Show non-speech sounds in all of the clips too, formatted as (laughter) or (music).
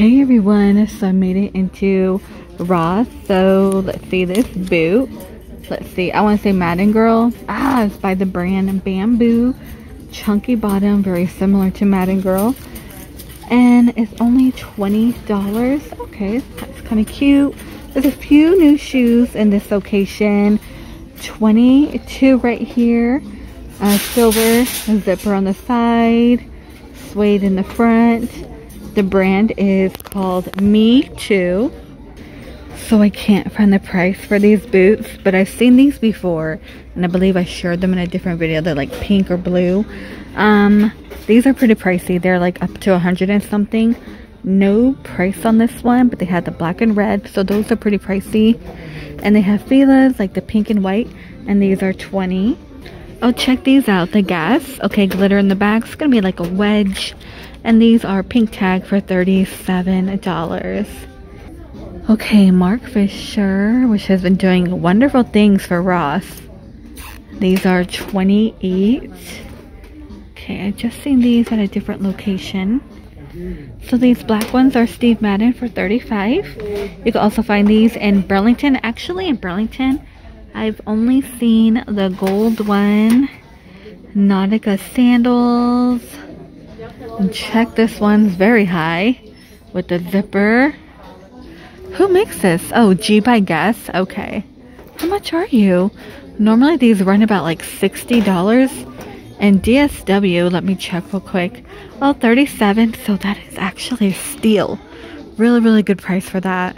Hey everyone, so I made it into Ross. So let's see this boot. Let's see, I want to say Madden Girl. Ah, it's by the brand Bamboo. Chunky bottom, very similar to Madden Girl. And it's only $20. Okay, that's kind of cute. There's a few new shoes in this location. 22 right here. Uh, silver zipper on the side. Suede in the front the brand is called Me Too. So I can't find the price for these boots, but I've seen these before, and I believe I shared them in a different video. They're like pink or blue. Um, these are pretty pricey. They're like up to a hundred and something. No price on this one, but they had the black and red, so those are pretty pricey. And they have Fila's, like the pink and white, and these are 20. Oh, check these out. The Guess. Okay, glitter in the back. It's gonna be like a wedge. And these are pink tag for $37. Okay, Marc Fisher, which has been doing wonderful things for Ross. These are 28. Okay, I just seen these at a different location. So these black ones are Steve Madden for 35. You can also find these in Burlington. Actually, in Burlington, I've only seen the gold one. Nautica sandals. And check this one's very high with the zipper. Who makes this? Oh, G by Guess. Okay. How much are you? Normally these run about like $60. And DSW, let me check real quick. Well, 37 so that is actually a steal. Really, really good price for that.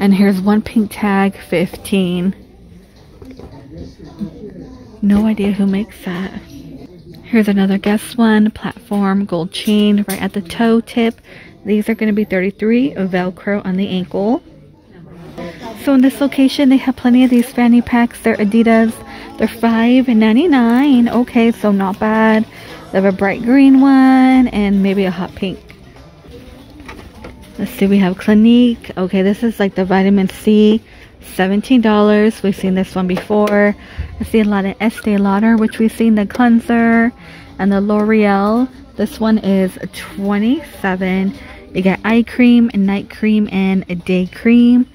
And here's one pink tag, 15 No idea who makes that. Here's another Guess one, platform, gold chain right at the toe tip. These are going to be 33 Velcro on the ankle. So in this location, they have plenty of these fanny packs. They're Adidas. They're $5.99. Okay, so not bad. They have a bright green one and maybe a hot pink. Let's see, we have Clinique. Okay, this is like the vitamin C. $17. We've seen this one before. I see a lot of Estee Lauder, which we've seen the cleanser and the L'Oreal. This one is 27 You get eye cream, night cream, and a day cream.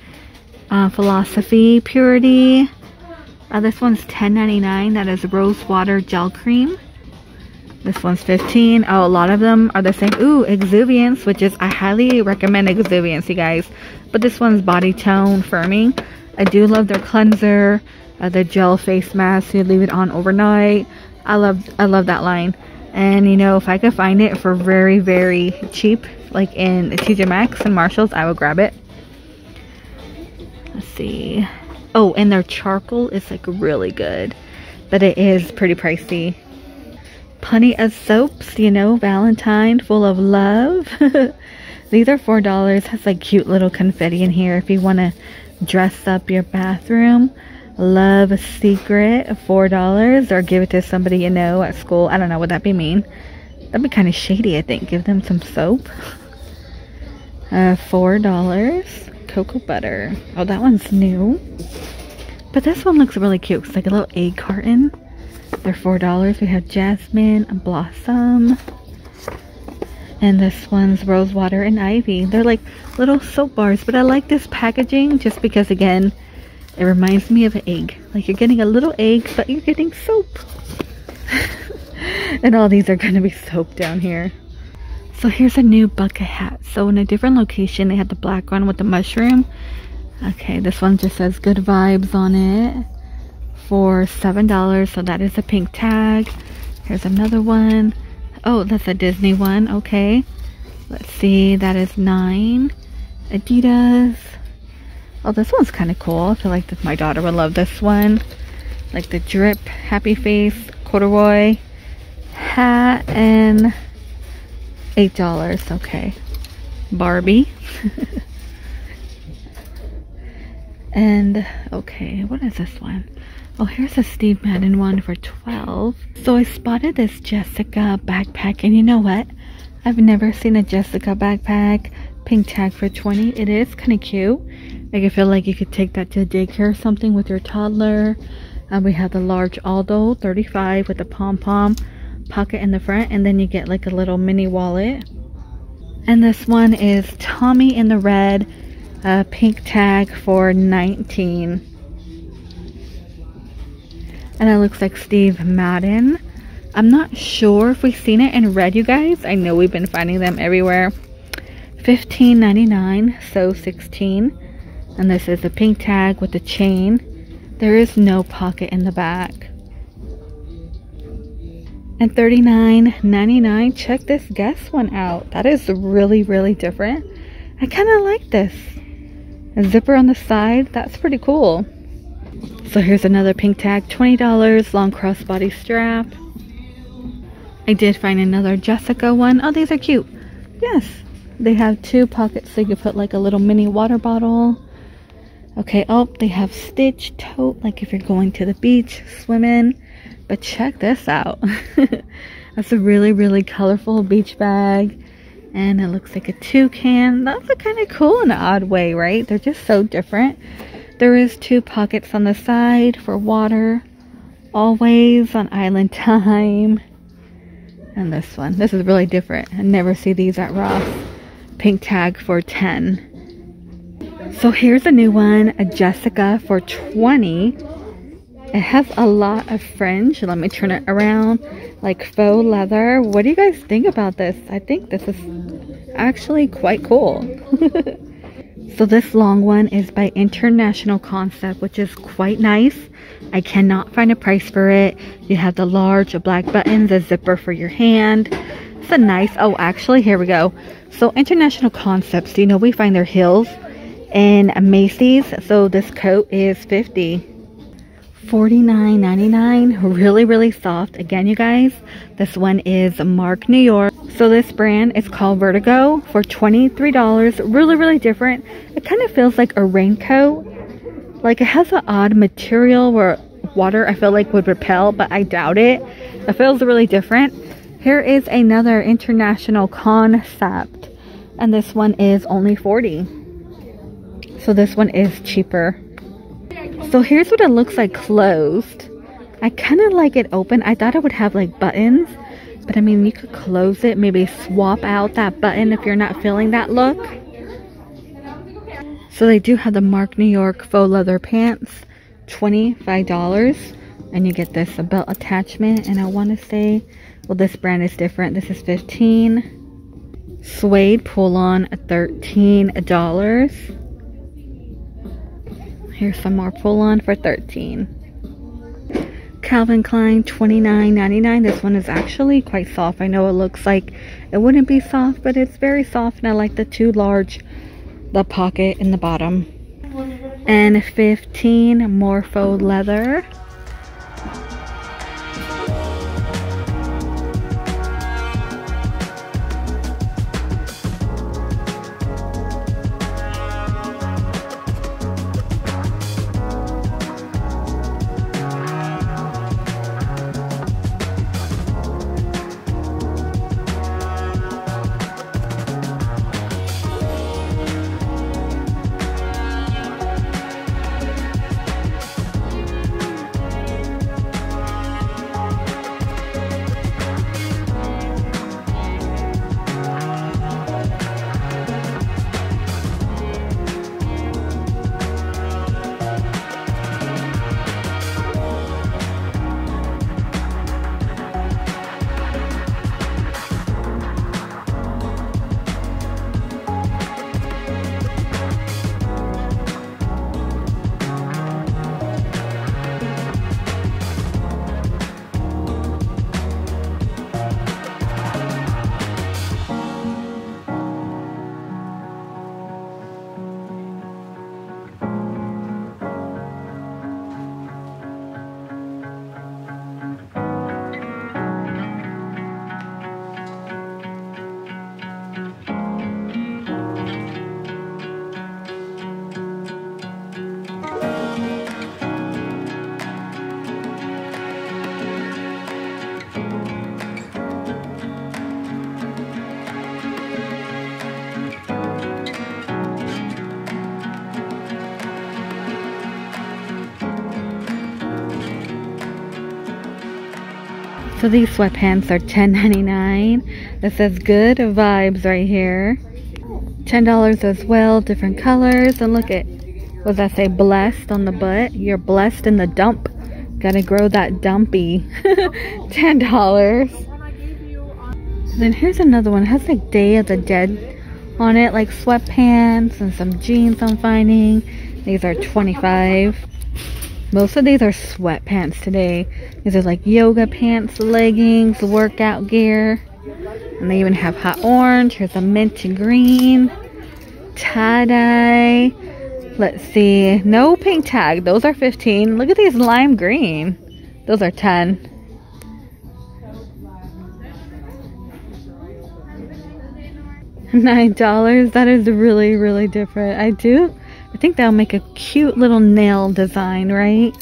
Uh, Philosophy Purity. Uh, this one's $10.99. That is rose water gel cream. This one's 15 Oh, a lot of them are the same. Ooh, Exuviance, which is, I highly recommend Exuviance, you guys. But this one's body tone firming. I do love their cleanser, uh, the gel face mask. You leave it on overnight. I love, I love that line. And you know, if I could find it for very, very cheap, like in TJ Maxx and Marshalls, I would grab it. Let's see. Oh, and their charcoal is like really good, but it is pretty pricey. Plenty of soaps, you know, Valentine, full of love. (laughs) These are $4. Has like cute little confetti in here if you want to dress up your bathroom. Love a Secret, $4. Or give it to somebody you know at school. I don't know, would that be mean? That'd be kind of shady, I think. Give them some soap. Uh, $4. Cocoa butter. Oh, that one's new. But this one looks really cute. It's like a little egg carton. They're $4. We have Jasmine, Blossom. And this one's Rose Water and Ivy. They're like little soap bars, but I like this packaging just because, again, it reminds me of an egg. Like you're getting a little egg, but you're getting soap. (laughs) and all these are going to be soap down here. So here's a new bucket hat. So in a different location, they had the black one with the mushroom. Okay, this one just says good vibes on it for $7. So that is a pink tag. Here's another one. Oh, that's a Disney one. Okay. Let's see. That is nine. Adidas. Oh, this one's kind of cool. I feel like this, my daughter would love this one. Like the drip, happy face, corduroy hat, and $8. Okay. Barbie. (laughs) and, okay, what is this one? Oh, here's a Steve Madden one for 12 So I spotted this Jessica backpack, and you know what? I've never seen a Jessica backpack. Pink tag for 20 It is kind of cute. Like, I feel like you could take that to daycare or something with your toddler. And we have the large Aldo 35 with the pom-pom pocket in the front. And then you get like a little mini wallet. And this one is Tommy in the red, uh, pink tag for 19. And it looks like Steve Madden. I'm not sure if we've seen it in red, you guys. I know we've been finding them everywhere. $15.99, so 16. And this is a pink tag with a chain. There is no pocket in the back. And $39.99, check this Guess one out. That is really, really different. I kind of like this. A zipper on the side, that's pretty cool. So here's another pink tag, $20, long crossbody strap. I did find another Jessica one. Oh, these are cute. Yes, they have two pockets so you can put like a little mini water bottle. Okay, oh, they have Stitch tote, like if you're going to the beach, swimming. But check this out. (laughs) That's a really, really colorful beach bag. And it looks like a toucan. That's kind of cool in an odd way, right? They're just so different. There is two pockets on the side for water. Always on island (laughs) time. And this one. This is really different. I never see these at Ross. Pink tag for 10. So here's a new one. A Jessica for 20. It has a lot of fringe. Let me turn it around. Like faux leather. What do you guys think about this? I think this is actually quite cool. (laughs) So this long one is by International Concept, which is quite nice. I cannot find a price for it. You have the large black buttons, a zipper for your hand. It's a nice, oh, actually, here we go. So International Concepts, you know, we find their heels in Macy's. So this coat is 50 $49.99 really really soft again you guys this one is marc new york so this brand is called vertigo for $23 really really different it kind of feels like a raincoat like it has an odd material where water i feel like would repel but i doubt it it feels really different here is another international concept and this one is only 40 so this one is cheaper so here's what it looks like closed. I kind of like it open. I thought it would have like buttons. But I mean, you could close it. Maybe swap out that button if you're not feeling that look. So they do have the Marc New York faux leather pants. $25. And you get this a belt attachment. And I want to say, well, this brand is different. This is 15 Suede pull-on, $13. Here's some more pull-on for 13 Calvin Klein 29.99. This one is actually quite soft. I know it looks like it wouldn't be soft, but it's very soft. And I like the two large, the pocket in the bottom. And 15 Morpho leather. So these sweatpants are $10.99. This says good vibes right here. $10 as well, different colors. And look at, what does that say? Blessed on the butt. You're blessed in the dump. Gotta grow that dumpy. (laughs) $10. Then here's another one. It has like Day of the Dead on it. Like sweatpants and some jeans I'm finding. These are 25 most of these are sweatpants today. These are like yoga pants, leggings, workout gear. And they even have hot orange. Here's a mint green. Tie-dye. Let's see. No pink tag. Those are 15. Look at these lime green. Those are 10. (laughs) Nine dollars. That is really, really different. I do I think that'll make a cute little nail design, right?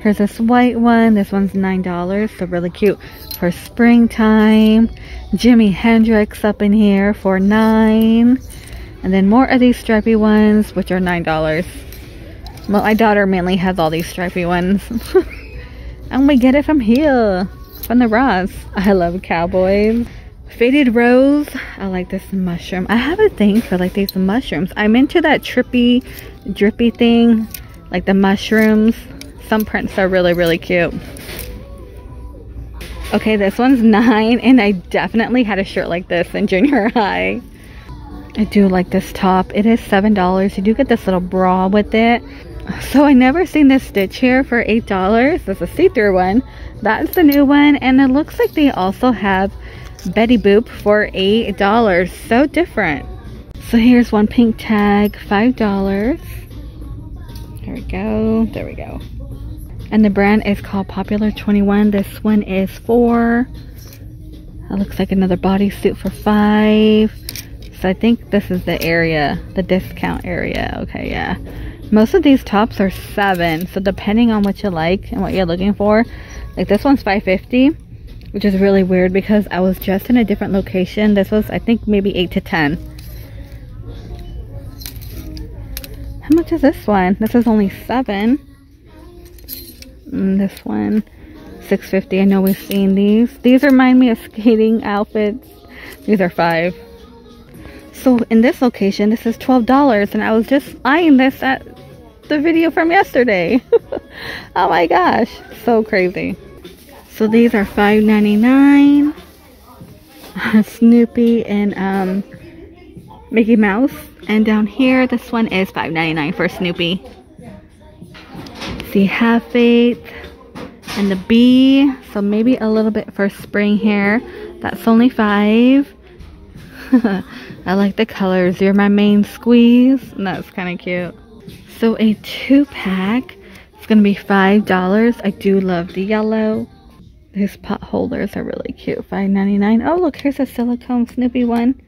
Here's this white one. This one's $9, so really cute for springtime. Jimi Hendrix up in here for 9 And then more of these stripy ones, which are $9. Well, my daughter mainly has all these stripy ones. (laughs) and we get it from here, from the Ross. I love cowboys. Faded Rose. I like this mushroom. I have a thing for like these mushrooms. I'm into that trippy, drippy thing. Like the mushrooms. Some prints are really, really cute. Okay, this one's (laughs) nine. And I definitely had a shirt like this in junior (laughs) high. I do like this top. It is $7. You do get this little bra with it. So I never seen this stitch here for $8. That's a see-through one. That's the new one. And it looks like they also have Betty Boop for $8. So different. So here's one pink tag, $5. There we go. There we go. And the brand is called Popular 21. This one is 4 That looks like another bodysuit for 5 So I think this is the area, the discount area. Okay, yeah. Most of these tops are 7 So depending on what you like and what you're looking for. Like this one's 550 which is really weird because I was just in a different location. This was, I think, maybe 8 to 10. How much is this one? This is only 7. And this one, 650. I know we've seen these. These remind me of skating outfits. These are 5 So in this location, this is $12. And I was just eyeing this at the video from yesterday. (laughs) oh my gosh. So crazy. So these are $5.99. (laughs) Snoopy and um, Mickey Mouse. And down here, this one is $5.99 for Snoopy. See, Have Faith and the bee. So maybe a little bit for spring here. That's only 5 (laughs) I like the colors. You're my main squeeze. And that's kind of cute. So a two pack. It's going to be $5. I do love the yellow. These pot holders are really cute. $5.99. Oh, look, here's a silicone Snoopy one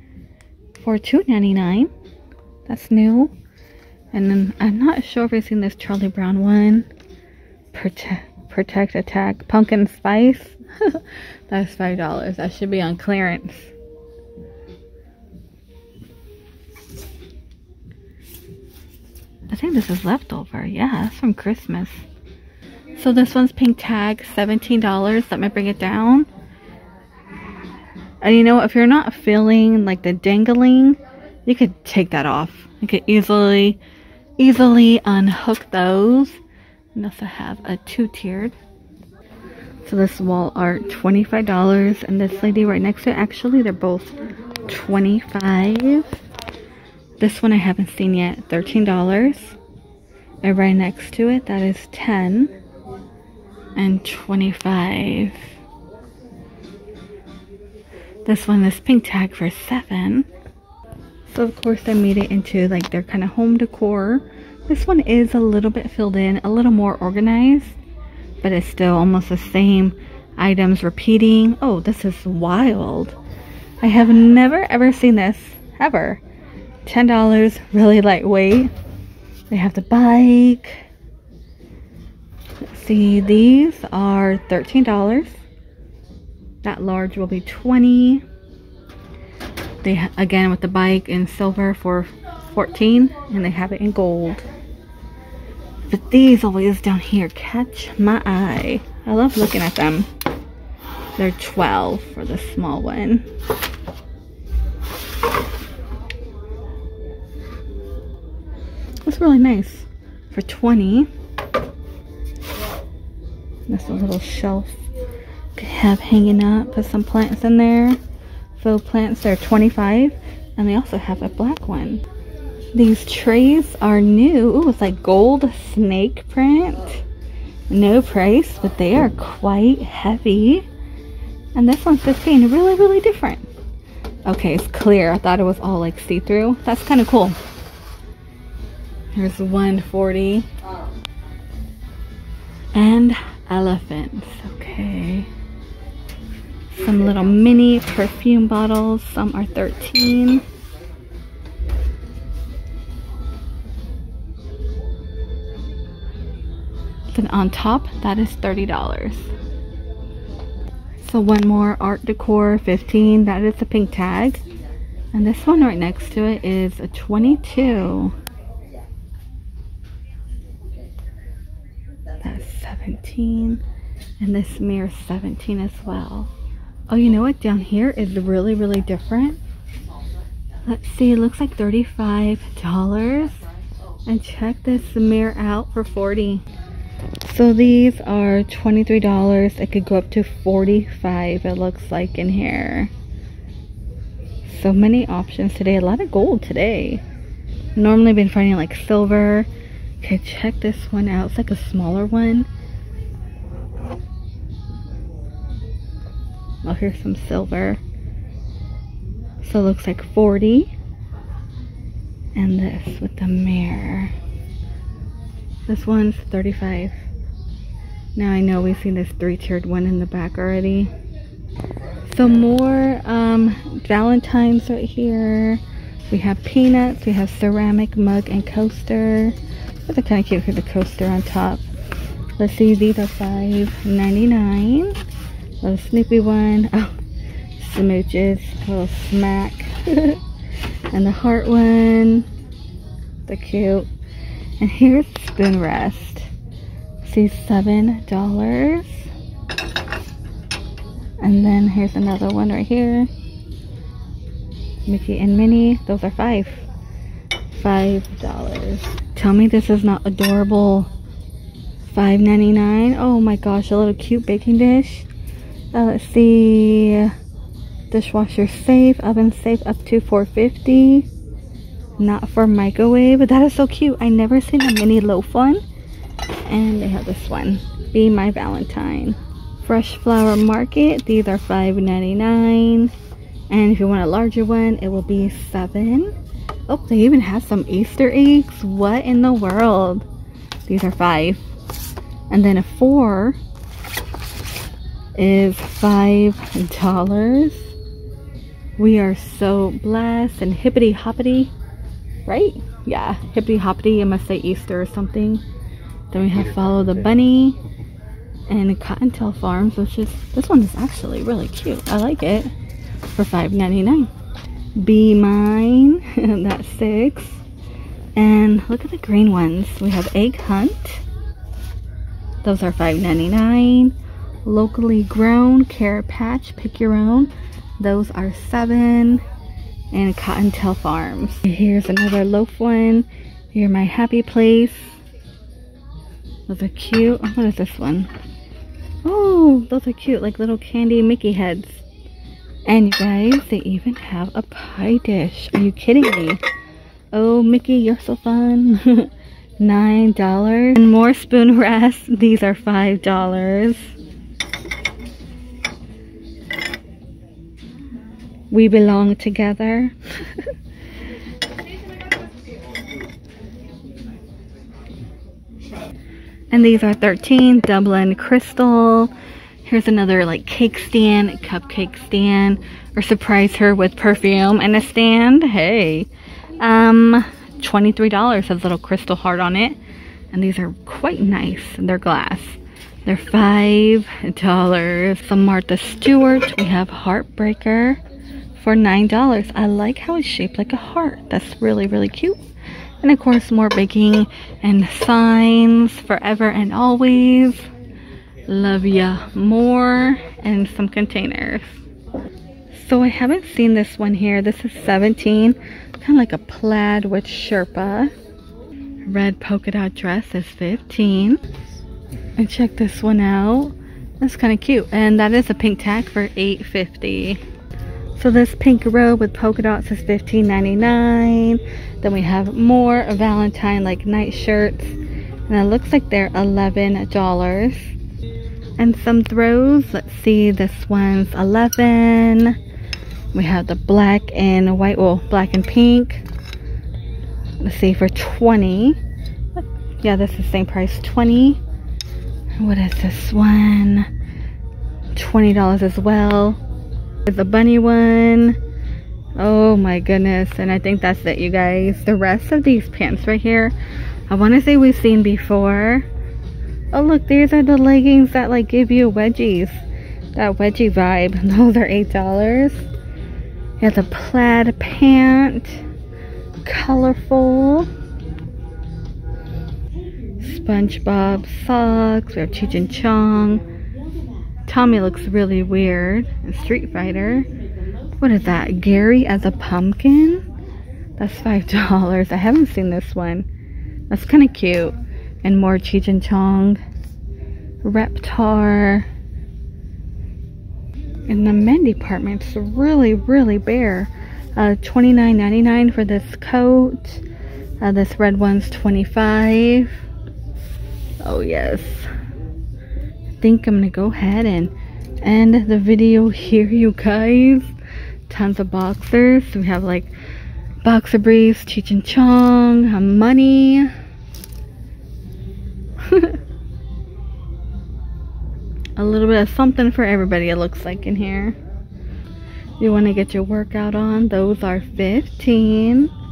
for $2.99. That's new. And then I'm not sure if I've seen this Charlie Brown one. Protect, protect Attack Pumpkin Spice. (laughs) That's $5. That should be on clearance. I think this is leftover. Yeah, that's from Christmas. So this one's pink tag, $17. Let me bring it down. And you know, if you're not feeling like the dangling, you could take that off. You could easily, easily unhook those. And also have a two-tiered. So this wall art, $25. And this lady right next to it, actually, they're both 25 This one I haven't seen yet, $13. And right next to it, that is 10 and 25. This one is pink tag for 7. So of course I made it into like their kind of home decor. This one is a little bit filled in, a little more organized, but it's still almost the same items repeating. Oh, this is wild. I have never ever seen this, ever. $10, really lightweight. They have the bike, see, these are $13. That large will be 20 They again with the bike in silver for 14 and they have it in gold. But these always down here catch my eye. I love looking at them. They're 12 for the small one. That's really nice. For 20. That's a little shelf. Could have hanging up. Put some plants in there. Faux plants, they're 25. And they also have a black one. These trays are new. Ooh, it's like gold snake print. No price, but they are quite heavy. And this one's 15. Really, really different. Okay, it's clear. I thought it was all like see-through. That's kind of cool. Here's 140. And elephants. Okay. Some little mini perfume bottles. Some are 13. Then on top, that is $30. So one more art decor, 15. That is a pink tag. And this one right next to it is a 22. That's 17. And this mirror 17 as well. Oh, you know what? Down here is really, really different. Let's see, it looks like $35. And check this mirror out for 40 so these are $23. It could go up to 45 it looks like in here. So many options today. A lot of gold today. Normally been finding like silver. Okay, check this one out. It's like a smaller one. Here's some silver. So it looks like 40. And this with the mirror. This one's 35. Now I know we've seen this three-tiered one in the back already. Some more um, Valentine's right here. We have peanuts. We have ceramic mug and coaster. Are kind of cute with the coaster on top. Let's see, these are $5.99. Little Snoopy one. (laughs) Oh, smooches. A little smack. (laughs) and the heart one. They're cute. And here's Spoon Rest. See, $7. And then here's another one right here. Mickey and Minnie. Those are five. Five dollars. Tell me this is not adorable. Five ninety nine. Oh my gosh, a little cute baking dish. Uh, let's see. Dishwasher safe, oven safe up to 450 not for microwave. But that is so cute. I never seen a mini loaf one. And they have this one. Be my valentine. Fresh flower market. These are $5.99 and if you want a larger one it will be seven. Oh they even have some easter eggs. What in the world? These are five. And then a four is five dollars we are so blessed and hippity hoppity right? Yeah, hippity hoppity, I must say Easter or something. Then we have Follow the Bunny and Cottontail Farms, which is, this one is actually really cute. I like it for $5.99. Be Mine, (laughs) that's six. And look at the green ones. We have Egg Hunt. Those are $5.99. Locally grown Carrot Patch, pick your own. Those are seven and Cottontail Farms. Here's another loaf one. Here, my happy place. Those are cute. Oh, what is this one? Oh, those are cute, like little candy Mickey heads. And you guys, they even have a pie dish. Are you kidding me? Oh, Mickey, you're so fun. (laughs) Nine dollars. And more spoon rest. These are five dollars. We belong together. (laughs) and these are 13 Dublin Crystal. Here's another like cake stand, cupcake stand, or surprise her with perfume and a stand. Hey, um, $23 has a little crystal heart on it. And these are quite nice. They're glass. They're $5. Some Martha Stewart. We have Heartbreaker for $9. I like how it's shaped like a heart. That's really, really cute. And of course, more baking and signs forever and always. Love ya more. and some containers. So I haven't seen this one here. This is 17. Kind of like a plaid with Sherpa. Red polka dot dress is 15. And check this one out. That's kind of cute. And that is a pink tag for 8.50. So this pink robe with polka dots is $15.99. Then we have more Valentine like night shirts. And it looks like they're $11. And some throws. Let's see, this one's 11 We have the black and white, well, black and pink. Let's see, for 20 Yeah, this is the same price, 20 What is this one? $20 as well. There's a bunny one. Oh my goodness. And I think that's it, you guys. The rest of these pants right here, I want to say we've seen before. Oh, look, these are the leggings that like give you wedgies. That wedgie vibe. (laughs) Those are $8. You have the plaid pant. Colorful. SpongeBob socks. We have Cheech and Chong. Tommy looks really weird. Street Fighter. What is that? Gary as a pumpkin? That's $5. I haven't seen this one. That's kind of cute. And more Cheech and Chong. Reptar. And the men department's really, really bare. Uh, $29.99 for this coat. Uh, this red one's 25 Oh yes think I'm gonna go ahead and end the video here, you guys. Tons of boxers. We have like boxer briefs, Cheech and Chong, money. (laughs) a little bit of something for everybody it looks like in here. You want to get your workout on, those are 15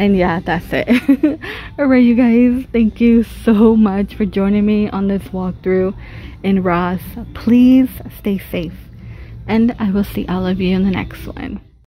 and yeah that's it. (laughs) All right you guys thank you so much for joining me on this walkthrough. In ross please stay safe. And i will see all of you in the next one